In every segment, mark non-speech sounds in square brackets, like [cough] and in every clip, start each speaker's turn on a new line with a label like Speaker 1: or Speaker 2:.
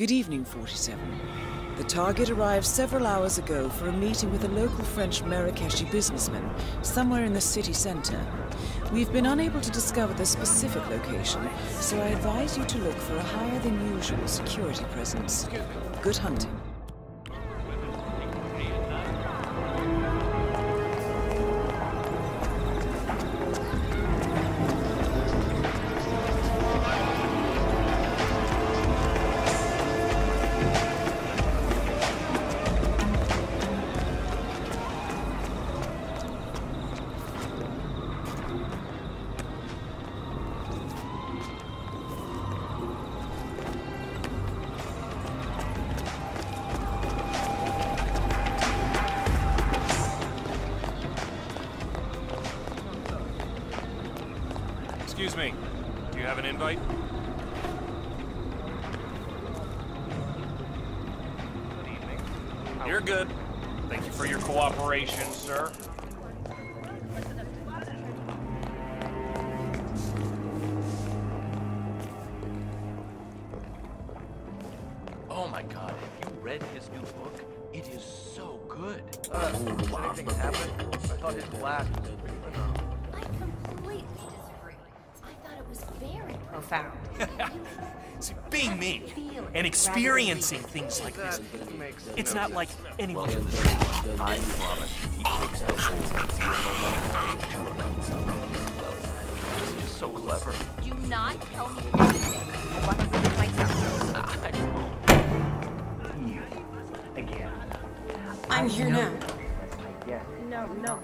Speaker 1: Good evening, 47. The target arrived several hours ago for a meeting with a local French Marrakeshi businessman somewhere in the city center. We've been unable to discover the specific location, so I advise you to look for a higher than usual security presence. Good hunting.
Speaker 2: Excuse me. Do you have an invite? You're good. Thank you for your cooperation, sir.
Speaker 3: Oh my god, have you read his new book? It is so good. Uh, has anything happened? I thought his blast
Speaker 4: very profound. [laughs]
Speaker 5: See, being me and experiencing things like this, it's not like anyone.
Speaker 3: I promise the whole so clever.
Speaker 4: Do not tell me anything. I want to read it myself.
Speaker 3: I won't.
Speaker 6: Again.
Speaker 7: I'm here now.
Speaker 6: Yes.
Speaker 4: No, no.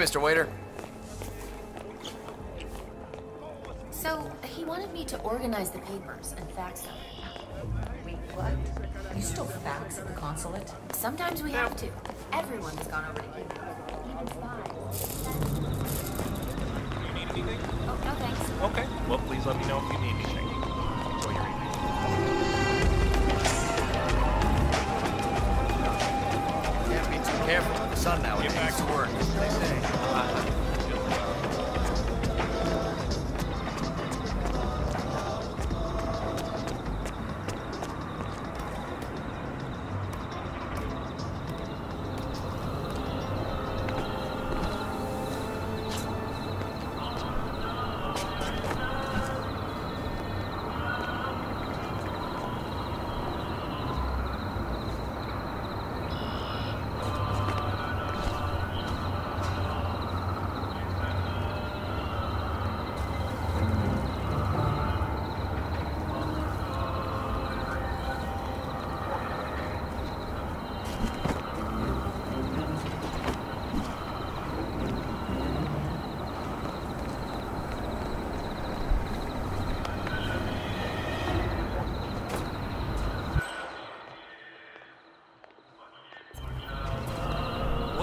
Speaker 3: Mr. Waiter.
Speaker 4: So, he wanted me to organize the papers and fax them.
Speaker 8: Wait, what? You still fax at the consulate?
Speaker 4: Sometimes we have to. Everyone's gone over to email. Even spies.
Speaker 2: Do you need anything?
Speaker 4: Oh, no thanks.
Speaker 2: Okay. Well, please let me know if you need anything.
Speaker 3: Sun now.
Speaker 2: Get back to work.
Speaker 3: They say. Uh-huh.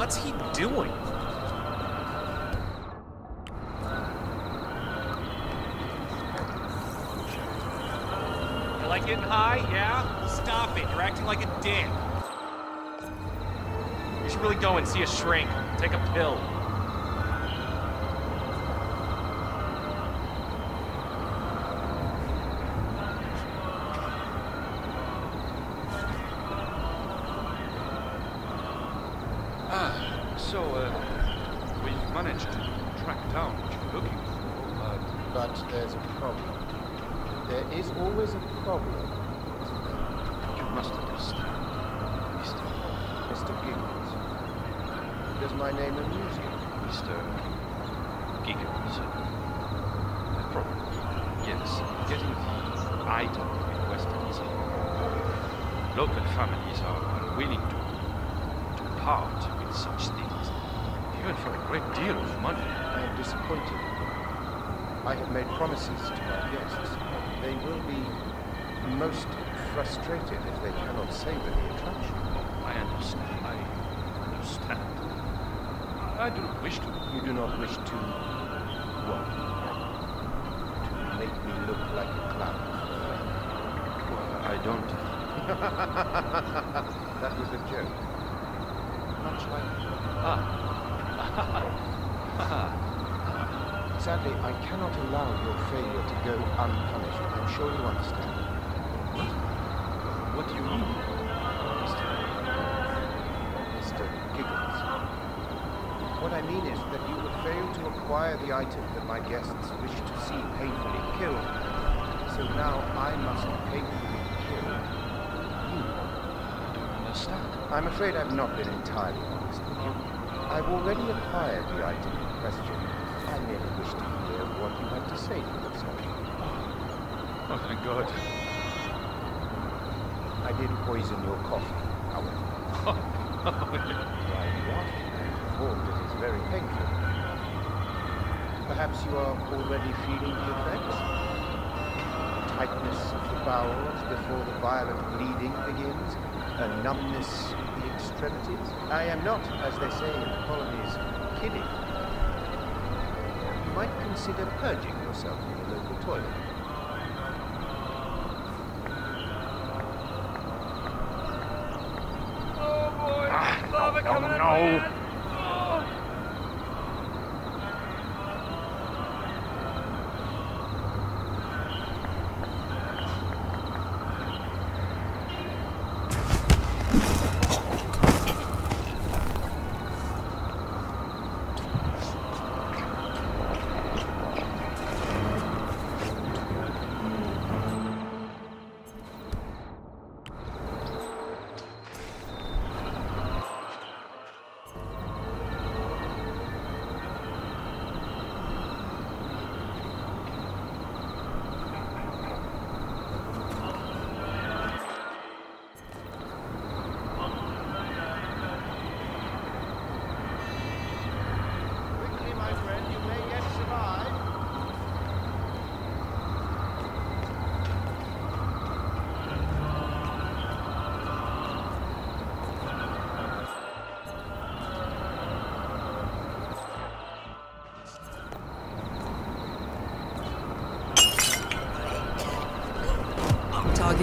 Speaker 2: What's he doing? You like getting high? Yeah? Stop it. You're acting like a dick. You should really go and see a shrink. Take a pill.
Speaker 3: So, uh, we've
Speaker 6: managed to track down what you're looking for, but
Speaker 9: But there's a problem. There is always a problem.
Speaker 6: you must understand, Mr.
Speaker 9: Mr. Giggles. Does my name amuse you?
Speaker 6: Mr. Giggles. The problem, yes, getting the item requested is Local families are unwilling to, to part with such things, even for a great deal of money.
Speaker 9: I am disappointed. I have made promises to my guests. They will be most frustrated if they cannot savor the attraction.
Speaker 6: I understand. I understand. I do not wish to.
Speaker 9: You do not wish to what? To make me look like a clown.
Speaker 6: I don't. [laughs]
Speaker 9: that was a joke.
Speaker 6: Ah. [laughs]
Speaker 9: Sadly, I cannot allow your failure to go unpunished. I'm sure you understand.
Speaker 6: What do you mean, Mr.
Speaker 9: Mr. Giggles. What I mean is that you have failed to acquire the item that my guests wish to see painfully killed. So now I must painfully kill you.
Speaker 6: I don't understand.
Speaker 9: I'm afraid I've not been entirely honest with you. I've already acquired the item in question. I merely wish to hear what you had to say for yourself.
Speaker 6: Oh, thank God.
Speaker 9: I did poison your coffee, however. Why you are? I'm informed it is very painful. Perhaps you are already feeling the effects? Tightness of the bowels before the violent bleeding begins? A numbness in the extremities? I am not, as they say in the colonies, kidding. You might consider purging yourself in the local toilet. Oh boy! No.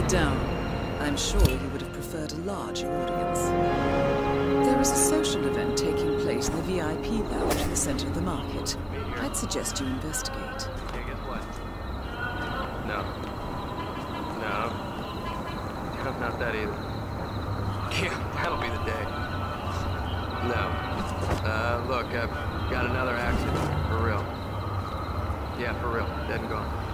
Speaker 1: Target down. I'm sure you would have preferred a larger audience. There is a social event taking place in the VIP lounge in the center of the market. I'd suggest you investigate.
Speaker 3: No. No. No, not that either. Yeah, that'll be the day. No. Uh, look, I've got another accident. For real. Yeah, for real. Dead and gone.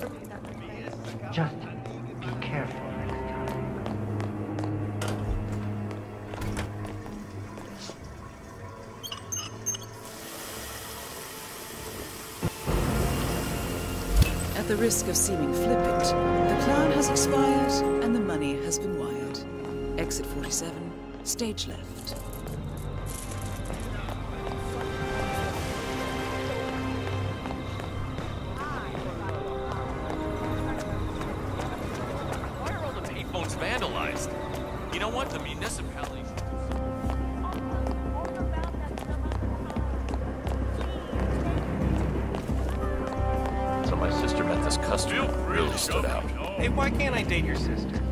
Speaker 7: Holmes. I that mistake.
Speaker 10: Just be careful next time.
Speaker 1: At the risk of seeming flippant, the clown has expired and the money has been wired. Exit 47, stage left.
Speaker 11: So my sister met this customer. Really stood out.
Speaker 2: Hey, why can't I date your sister?